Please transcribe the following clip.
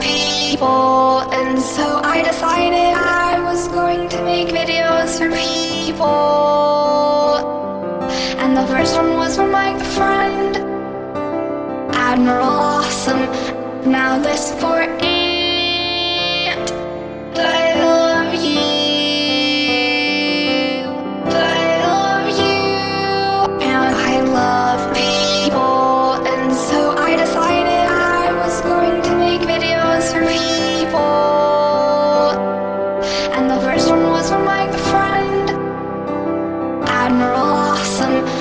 people. And so I decided I was going to make videos for people. And the first one was for my friend, Admiral Awesome. Now this for first one was Mike Friend, Admiral Awesome.